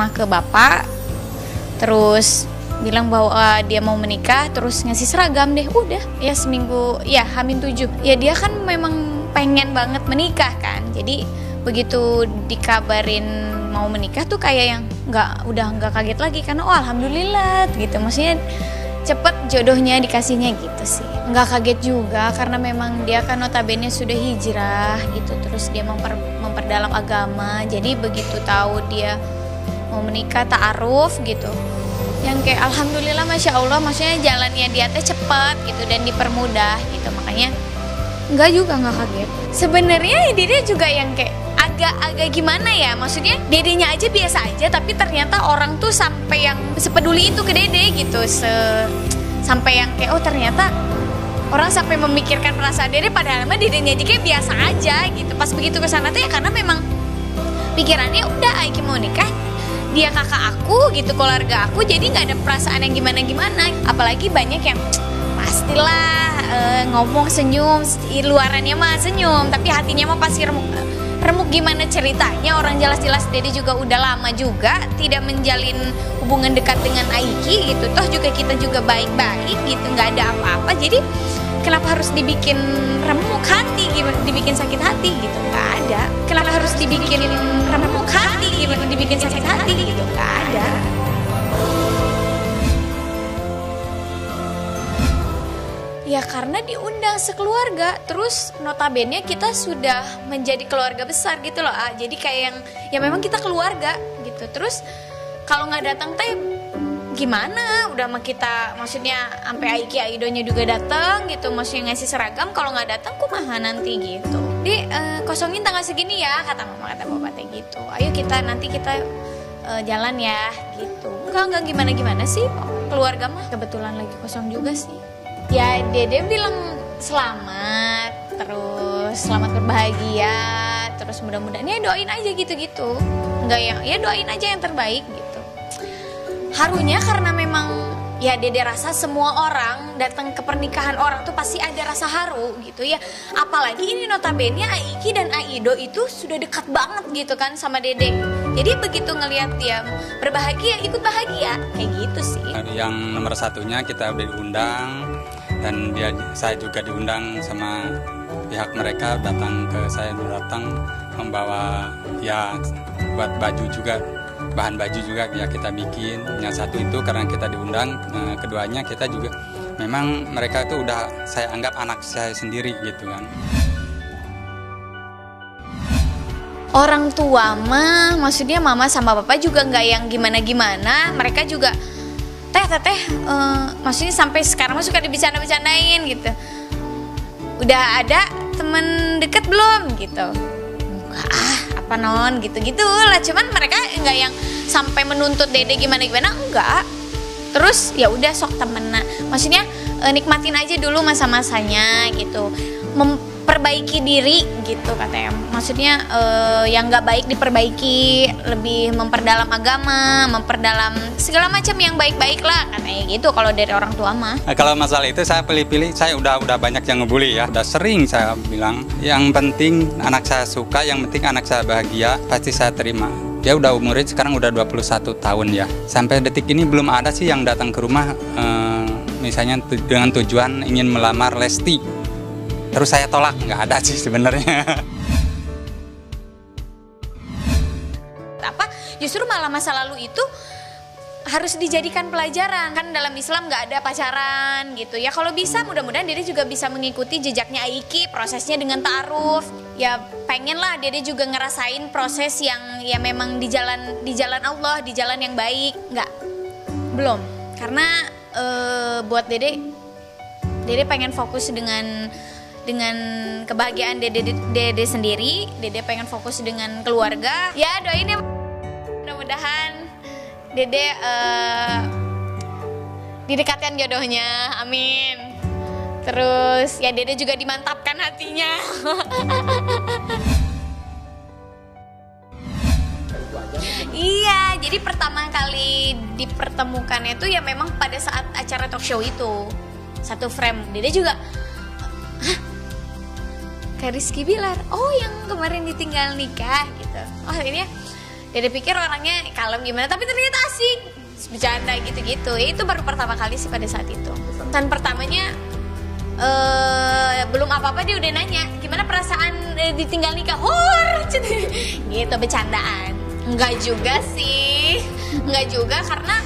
rumah ke bapak terus bilang bahwa dia mau menikah terus ngasih seragam deh udah ya seminggu ya hamin tujuh. Ya dia kan memang pengen banget menikah kan jadi begitu dikabarin mau menikah tuh kayak yang nggak udah nggak kaget lagi karena oh alhamdulillah gitu. Maksudnya cepet jodohnya dikasihnya gitu sih. Nggak kaget juga karena memang dia kan notabene sudah hijrah gitu terus dia memper, memperdalam agama. Jadi begitu tahu dia mau menikah ta'aruf gitu. Yang kayak alhamdulillah masya allah maksudnya jalannya dia teh cepet gitu dan dipermudah gitu. Makanya nggak juga nggak kaget. Sebenarnya dia juga yang kayak agak-agak gimana ya? Maksudnya dedenya aja biasa aja tapi ternyata orang tuh sampai yang sepeduli itu ke dede gitu. Se sampai yang kayak oh ternyata orang sampai memikirkan perasaan dede padahal mah dedenya aja kayak biasa aja gitu. Pas begitu ke sana tuh ya karena memang pikirannya udah Aiki mau nikah dia kakak aku gitu keluarga aku jadi nggak ada perasaan yang gimana gimana apalagi banyak yang pastilah e, ngomong senyum luarannya mah senyum tapi hatinya mah pasti remuk gimana ceritanya? Orang jelas-jelas Dede juga udah lama juga tidak menjalin hubungan dekat dengan Aiki gitu. Toh juga kita juga baik-baik gitu nggak ada apa-apa. Jadi kenapa harus dibikin remuk hati dibikin sakit hati gitu? Nggak ada. Kenapa harus dibikin remuk hati dibikin sakit hati gitu? Nggak ada Ya karena diundang sekeluarga. Terus notabene kita sudah menjadi keluarga besar gitu loh ah. Jadi kayak yang ya memang kita keluarga gitu. Terus kalau nggak datang teh gimana? Udah sama kita maksudnya sampai Aiki Aidonya juga datang gitu. Maksudnya ngasih seragam kalau nggak datang kumaha nanti gitu? Di uh, kosongin tanggal segini ya kata mama kata bapak teh gitu. Ayo kita nanti kita uh, jalan ya gitu. Enggak enggak gimana gimana sih? Keluarga mah kebetulan lagi kosong juga sih ya dede bilang selamat terus selamat berbahagia terus mudah-mudahan ya doain aja gitu-gitu. Nggak yang ya doain aja yang terbaik gitu. Harunya karena memang ya dede rasa semua orang datang ke pernikahan orang tuh pasti ada rasa haru gitu ya. Apalagi ini notabene Aiki dan Aido itu sudah dekat banget gitu kan sama dede. Jadi begitu ngelihat dia berbahagia ikut bahagia kayak gitu sih. Yang nomor satunya kita udah diundang dan dia saya juga diundang sama pihak mereka datang ke saya datang membawa ya buat baju juga bahan baju juga ya kita bikin. Yang satu itu karena kita diundang nah, keduanya kita juga memang mereka itu udah saya anggap anak saya sendiri gitu kan. Orang tua mah maksudnya mama sama papa juga nggak yang gimana gimana mereka juga teh teh teh uh, maksudnya sampai sekarang suka dibicanda-bicandain gitu. Udah ada temen deket belum? Gitu. Ah apa non? Gitu gitu lah. Cuman mereka nggak yang sampai menuntut dede gimana gimana enggak. Terus ya udah sok temenan. Maksudnya e, nikmatin aja dulu masa-masanya gitu memperbaiki diri gitu katanya maksudnya e, yang nggak baik diperbaiki lebih memperdalam agama memperdalam segala macam yang baik-baik lah katanya gitu kalau dari orang tua mah. Nah, kalau masalah itu saya pilih-pilih saya udah udah banyak yang ngebully ya udah sering saya bilang. Yang penting anak saya suka yang penting anak saya bahagia pasti saya terima. Dia udah umurnya sekarang udah 21 tahun ya. Sampai detik ini belum ada sih yang datang ke rumah eh, misalnya dengan tujuan ingin melamar Lesti terus saya tolak nggak ada sih sebenarnya. Apa? Justru malah masa lalu itu harus dijadikan pelajaran. Kan dalam Islam nggak ada pacaran gitu ya. Kalau bisa mudah-mudahan Dede juga bisa mengikuti jejaknya Aiki prosesnya dengan taaruf. Ya pengen lah Dede juga ngerasain proses yang ya memang di jalan di jalan Allah di jalan yang baik. Nggak? Belum. Karena e, buat Dede Dede pengen fokus dengan dengan kebahagiaan Dede, Dede sendiri Dede pengen fokus dengan keluarga ya doain ya mudah-mudahan Dede uh, didekatkan jodohnya, amin. Terus ya Dede juga dimantapkan hatinya. iya, jadi pertama kali dipertemukan itu ya memang pada saat acara talk show itu. Satu frame. Dede juga? Kayak Rizky Bilar, oh yang kemarin ditinggal nikah gitu. Oh ini ya Dede pikir orangnya kalem gimana tapi ternyata asik. Bercanda gitu-gitu. Itu baru pertama kali sih pada saat itu. Dan pertamanya eh belum apa-apa dia udah nanya gimana perasaan eh, ditinggal nikah? Hor gitu. Bercandaan. Enggak juga sih. Enggak juga karena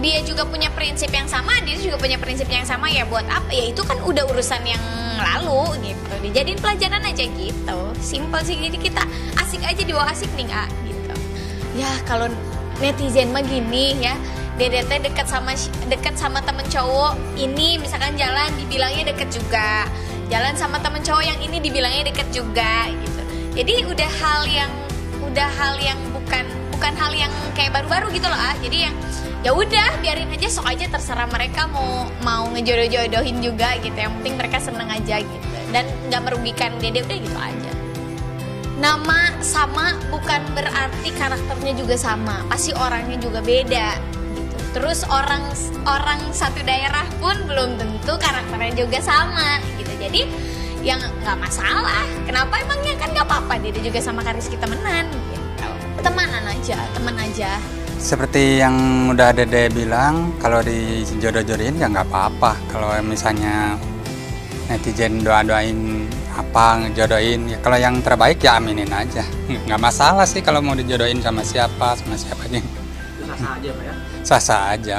dia juga punya prinsip yang sama dia juga punya prinsip yang sama ya buat apa? Ya itu kan udah urusan yang lalu gitu. Dijadiin pelajaran aja gitu. Simpel sih jadi kita asik aja dibawa asik nih gitu. Ya kalau netizen mah gini ya DDT dekat sama dekat sama temen cowok ini misalkan jalan dibilangnya deket juga. Jalan sama temen cowok yang ini dibilangnya deket juga gitu. Jadi udah hal yang udah hal yang bukan bukan hal yang kayak baru-baru gitu loh ah jadi yang ya udah biarin aja sok aja terserah mereka mau mau ngejodoh-jodohin juga gitu. Yang penting mereka seneng aja gitu. Dan nggak merugikan dede udah gitu aja. Nama sama bukan berarti karakternya juga sama. Pasti orangnya juga beda gitu. Terus orang orang satu daerah pun belum tentu karakternya juga sama gitu. Jadi yang nggak masalah. Kenapa? Emangnya kan nggak apa-apa. Dia juga sama Karis kita temenan gitu. Temanan aja teman aja Seperti yang udah Dede bilang, kalau dijodoh-jodohin ya nggak apa-apa. Kalau misalnya netizen doa-doain apa ngejodohin, ya kalau yang terbaik ya aminin aja. Nggak masalah sih kalau mau dijodohin sama siapa, sama siapa aja. Sah-sah aja Pak ya. Sah-sah aja.